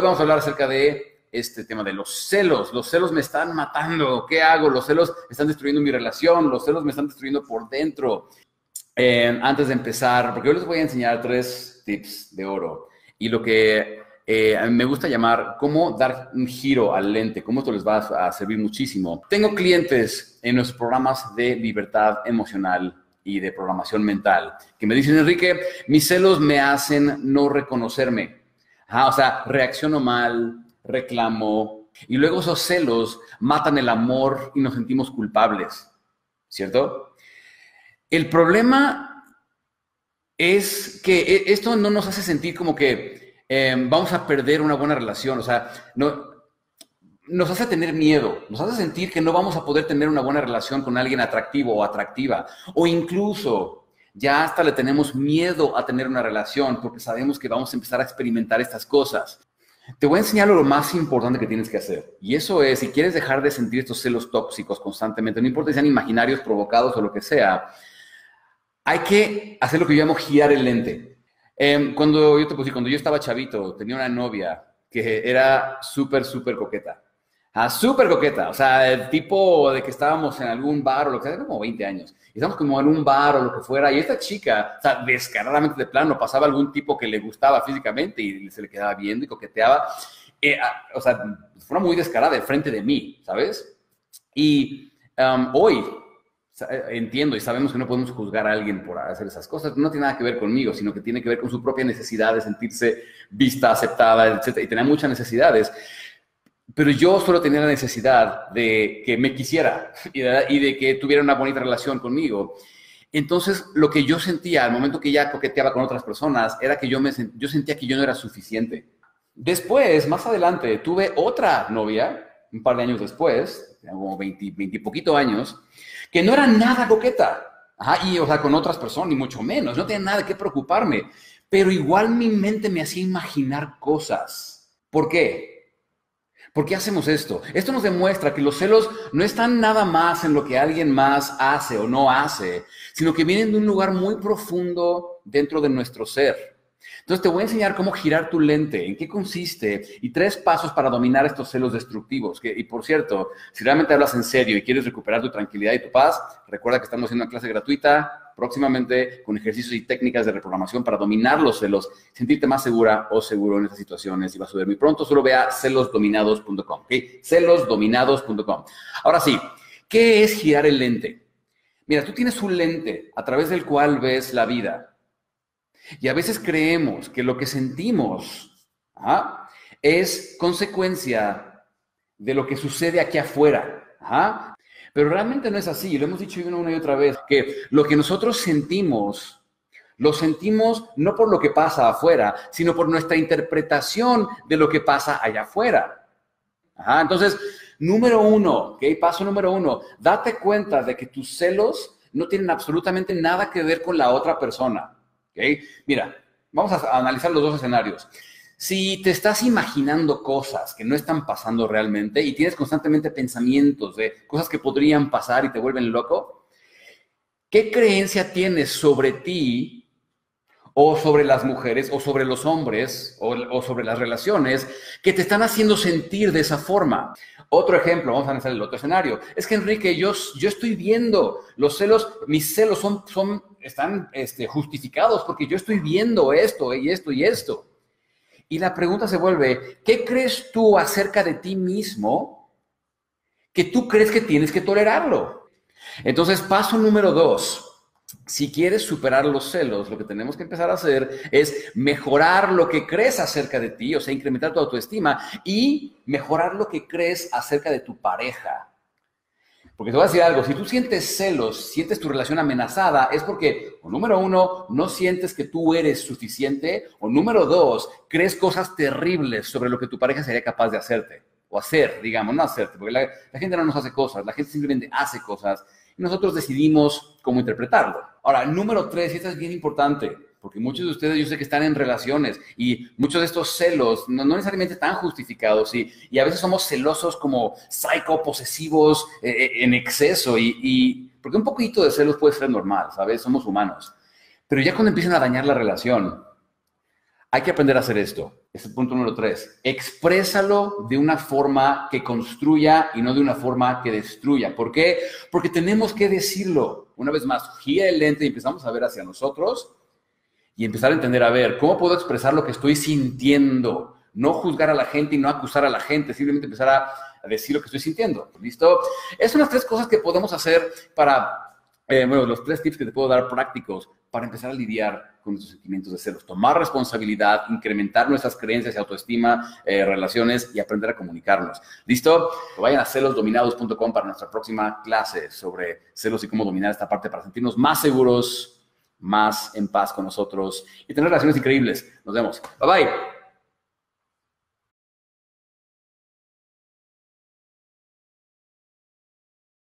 Hoy vamos a hablar acerca de este tema de los celos. Los celos me están matando. ¿Qué hago? Los celos están destruyendo mi relación. Los celos me están destruyendo por dentro. Eh, antes de empezar, porque hoy les voy a enseñar tres tips de oro. Y lo que eh, me gusta llamar cómo dar un giro al lente, cómo esto les va a servir muchísimo. Tengo clientes en los programas de libertad emocional y de programación mental que me dicen, Enrique, mis celos me hacen no reconocerme. O sea, reacciono mal, reclamo, y luego esos celos matan el amor y nos sentimos culpables, ¿cierto? El problema es que e, esto no nos hace sentir como que Em, vamos a perder una buena relación. O sea, no, nos hace tener miedo, nos hace sentir que no vamos a poder tener una buena relación con alguien atractivo o atractiva. O incluso ya hasta le tenemos miedo a tener una relación porque sabemos que vamos a empezar a experimentar estas cosas. Te voy a enseñar lo más importante que tienes que hacer. Y eso es, si quieres dejar de sentir estos celos tóxicos constantemente, no importa si sean imaginarios, provocados o lo que sea, hay que hacer lo que yo llamo girar el lente. Em, cuando, yo te puse, cuando yo estaba chavito, tenía una novia que era súper, súper coqueta. Ah, súper coqueta. O sea, el tipo de que estábamos en algún bar o lo que sea, como 20 años. Y estábamos como en un bar o lo que fuera. Y esta chica, o sea, descaradamente de plano, pasaba algún tipo que le gustaba físicamente y se le quedaba viendo y coqueteaba. Eh, ah, o sea, fue muy descarada de frente de mí, ¿sabes? Y um, hoy, eh, entiendo y sabemos que no podemos juzgar a alguien por hacer esas cosas, no tiene nada que ver conmigo, sino que tiene que ver con su propia necesidad de sentirse vista, aceptada, etc. Y tenía muchas necesidades. Pero yo solo tenía la necesidad de que me quisiera y de, que tuviera una bonita relación conmigo. Entonces, lo que yo sentía al momento que ella coqueteaba con otras personas era que yo, me, yo sentía que yo no era suficiente. Después, más adelante, tuve otra novia, un par de años después, como 20, 20 y poquito años, que no era nada coqueta. Ajá, y o sea, con otras personas, ni mucho menos, no tenía nada qué preocuparme. Pero igual mi mente me hacía imaginar cosas. ¿Por qué? ¿Por qué hacemos esto? Esto nos demuestra que los celos no están nada más en lo que alguien más hace o no hace, sino que vienen de un lugar muy profundo dentro de nuestro ser. Entonces te voy a enseñar cómo girar tu lente, en qué consiste y tres pasos para dominar estos celos destructivos. y por cierto, si realmente hablas en serio y quieres recuperar tu tranquilidad y tu paz, recuerda que estamos haciendo una clase gratuita próximamente con ejercicios y técnicas de reprogramación para dominar los celos, sentirte más segura o seguro en estas situaciones y vas a ver muy pronto. Solo ve a celosdominados.com, Celosdominados.com. Ahora sí, ¿qué es girar el lente? Mira, tú tienes un lente a través del cual ves la vida y a veces creemos que lo que sentimos ¿ah? es consecuencia de lo que sucede aquí afuera. ¿ah? Pero realmente no es así. Lo hemos dicho una y otra vez, que lo que nosotros sentimos, lo sentimos no por lo que pasa afuera, sino por nuestra interpretación de lo que pasa allá afuera. Entonces, número uno, ¿okay? paso número uno, date cuenta de que tus celos no tienen absolutamente nada que ver con la otra persona. Mira, vamos a analizar los dos escenarios. Si te estás imaginando cosas que no están pasando realmente y tienes constantemente pensamientos de cosas que podrían pasar y te vuelven loco, ¿qué creencia tienes sobre ti o sobre las mujeres o sobre los hombres o, sobre las relaciones que te están haciendo sentir de esa forma? Otro ejemplo, vamos a analizar el otro escenario. Es que Enrique, yo, yo estoy viendo los celos, mis celos son, son están este, justificados porque yo estoy viendo esto y esto y esto. Y la pregunta se vuelve, ¿qué crees tú acerca de ti mismo que tú crees que tienes que tolerarlo? Entonces, paso número dos. Si quieres superar los celos, lo que tenemos que empezar a hacer es mejorar lo que crees acerca de ti, o sea, incrementar tu autoestima y mejorar lo que crees acerca de tu pareja. Porque te voy a decir algo, si tú sientes celos, sientes tu relación amenazada, es porque, o número uno, no sientes que tú eres suficiente, o número dos, crees cosas terribles sobre lo que tu pareja sería capaz de hacerte, o hacer, digamos, no hacerte, porque la, la gente no nos hace cosas, la gente simplemente hace cosas, y nosotros decidimos cómo interpretarlo. Ahora, número tres, y esto es bien importante, porque muchos de ustedes yo sé que están en relaciones y muchos de estos celos no, necesariamente están justificados y, y, a veces somos celosos como psicoposesivos eh, eh, en exceso y, y, porque un poquito de celos puede ser normal, ¿sabes? Somos humanos. Pero ya cuando empiezan a dañar la relación, Hay que aprender a hacer esto. Es el punto número tres. Exprésalo de una forma que construya y no de una forma que destruya. ¿Por qué? Porque tenemos que decirlo. Una vez más, gira el lente y empezamos a ver hacia nosotros y empezar a entender, a ver, ¿cómo puedo expresar lo que estoy sintiendo? No juzgar a la gente y no acusar a la gente, simplemente empezar a, decir lo que estoy sintiendo. ¿Listo? Es son las tres cosas que podemos hacer para, eh, bueno, los tres tips que te puedo dar prácticos para empezar a lidiar con nuestros sentimientos de celos. Tomar responsabilidad, incrementar nuestras creencias y autoestima, eh, relaciones y aprender a comunicarnos. ¿Listo? vayan a celosdominados.com para nuestra próxima clase sobre celos y cómo dominar esta parte para sentirnos más seguros, más en paz con nosotros y tener relaciones increíbles. Nos vemos. Bye bye.